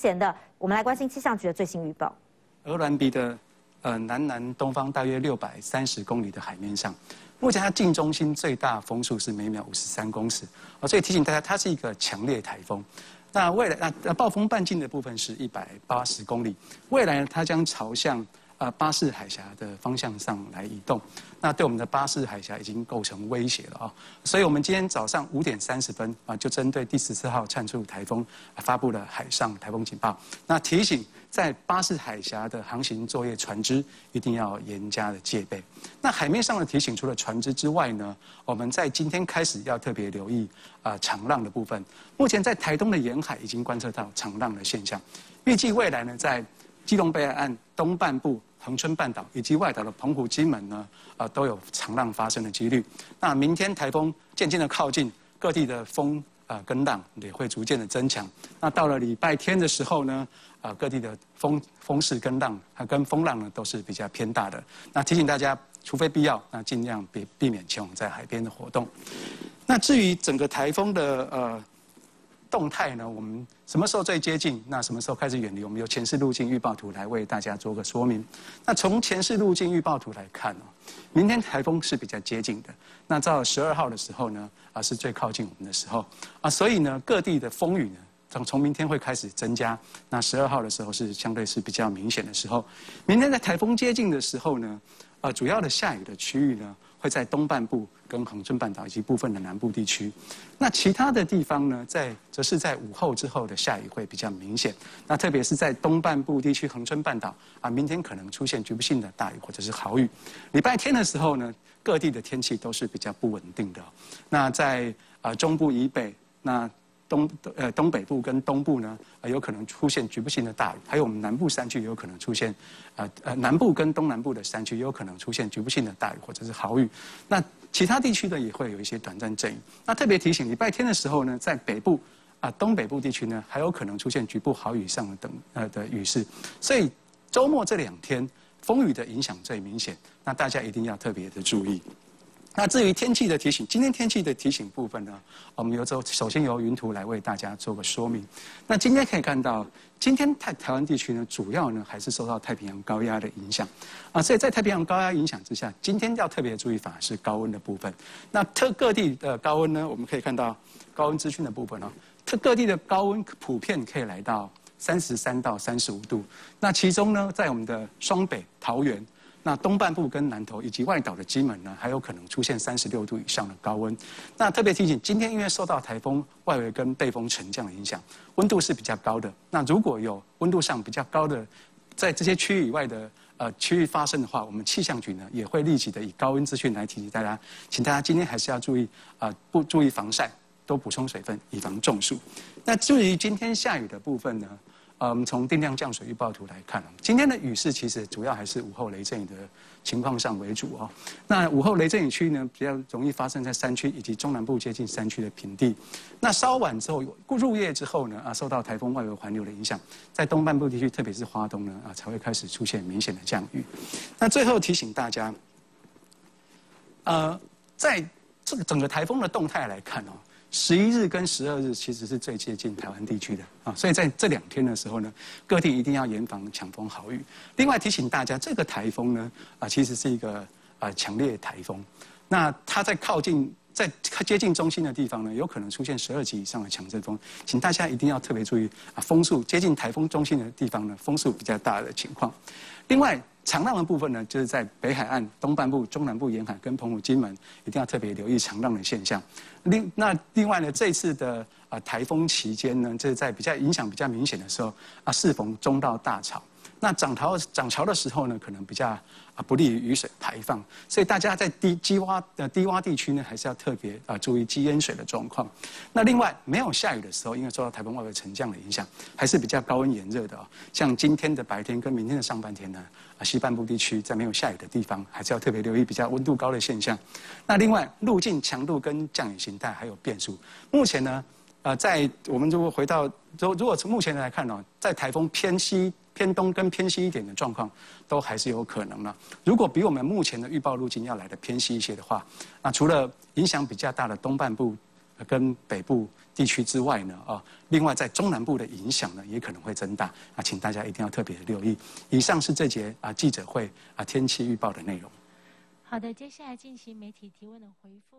显的。我们来关心气象局的最新预报。鹅銮鼻的呃南南东方大约六百三十公里的海面上，目前它近中心最大风速是每秒五十三公尺，哦，所以提醒大家，它是一个强烈台风。那未来那那暴风半径的部分是一百八十公里，未来它将朝向。啊，巴士海峡的方向上来移动，那对我们的巴士海峡已经构成威胁了啊！所以我们今天早上五点三十分啊，就针对第十四号灿出台风发布了海上台风警报。那提醒在巴士海峡的航行作业船只一定要严加的戒备。那海面上的提醒，除了船只之外呢，我们在今天开始要特别留意啊长浪的部分。目前在台东的沿海已经观测到长浪的现象，预计未来呢，在基隆北海岸东半部。恒春半岛以及外岛的澎湖、金门呢，呃，都有长浪发生的几率。那明天台风渐渐的靠近，各地的风啊跟浪也会逐渐的增强。那到了礼拜天的时候呢，啊，各地的风风势跟浪啊跟风浪呢都是比较偏大的。那提醒大家，除非必要，那尽量避避免前往在海边的活动。那至于整个台风的呃。动态呢？我们什么时候最接近？那什么时候开始远离？我们由前视路径预报图来为大家做个说明。那从前视路径预报图来看哦，明天台风是比较接近的。那到十二号的时候呢，啊是最靠近我们的时候啊，所以呢各地的风雨呢，从从明天会开始增加。那十二号的时候是相对是比较明显的时候。明天在台风接近的时候呢，啊主要的下雨的区域呢。会在东半部跟恒春半岛以及部分的南部地区，那其他的地方呢，在则是在午后之后的下雨会比较明显。那特别是在东半部地区恒春半岛啊，明天可能出现局部性的大雨或者是豪雨。礼拜天的时候呢，各地的天气都是比较不稳定的。那在啊中部以北那。东呃东北部跟东部呢，有可能出现局部性的大雨，还有我们南部山区也有可能出现，呃呃南部跟东南部的山区也有可能出现局部性的大雨或者是豪雨。那其他地区呢也会有一些短暂阵雨。那特别提醒，礼拜天的时候呢，在北部啊东北部地区呢，还有可能出现局部豪雨上的等呃的雨势。所以周末这两天风雨的影响最明显，那大家一定要特别的注意。那至于天气的提醒，今天天气的提醒部分呢，我们由周首先由云图来为大家做个说明。那今天可以看到，今天台台湾地区呢，主要呢还是受到太平洋高压的影响啊，所以在太平洋高压影响之下，今天要特别注意反而是高温的部分。那特各地的高温呢，我们可以看到高温资讯的部分哦，特各地的高温普遍可以来到三十三到三十五度。那其中呢，在我们的双北、桃园。那东半部跟南投以及外岛的金门呢，还有可能出现三十六度以上的高温。那特别提醒，今天因为受到台风外围跟背风沉降的影响，温度是比较高的。那如果有温度上比较高的，在这些区域以外的呃区域发生的话，我们气象局呢也会立即的以高温资讯来提醒大家，请大家今天还是要注意啊，不注意防晒，多补充水分，以防中暑。那至于今天下雨的部分呢？呃，我们从定量降水预报图来看，今天的雨势其实主要还是午后雷阵雨的情况上为主哦。那午后雷阵雨区呢，比较容易发生在山区以及中南部接近山区的平地。那稍晚之后，入夜之后呢，啊，受到台风外围环流的影响，在东半部地区，特别是花东呢，啊，才会开始出现明显的降雨。那最后提醒大家，呃，在这个整个台风的动态来看哦。十一日跟十二日其实是最接近台湾地区的啊，所以在这两天的时候呢，各地一定要严防强风豪雨。另外提醒大家，这个台风呢啊，其实是一个啊强烈台风，那它在靠近在接近中心的地方呢，有可能出现十二级以上的强阵风，请大家一定要特别注意啊，风速接近台风中心的地方呢，风速比较大的情况。另外。长浪的部分呢，就是在北海岸东半部、中南部沿海跟澎湖、金门，一定要特别留意长浪的现象。另那另外呢，这次的啊台风期间呢，就是在比较影响比较明显的时候啊，适逢中到大潮。那涨潮涨潮的时候呢，可能比较啊不利于雨水排放，所以大家在低低洼呃低洼地区呢，还是要特别啊注意积淹水的状况。那另外没有下雨的时候，因为受到台风外围沉降的影响，还是比较高温炎热的哦。像今天的白天跟明天的上半天呢，啊西半部地区在没有下雨的地方，还是要特别留意比较温度高的现象。那另外路径强度跟降雨形态还有变数。目前呢，呃，在我们如果回到如如果从目前来看呢，在台风偏西。偏东跟偏西一点的状况，都还是有可能呢。如果比我们目前的预报路径要来的偏西一些的话，那除了影响比较大的东半部跟北部地区之外呢，啊，另外在中南部的影响呢，也可能会增大啊，请大家一定要特别留意。以上是这节啊记者会啊天气预报的内容。好的，接下来进行媒体提问的回复。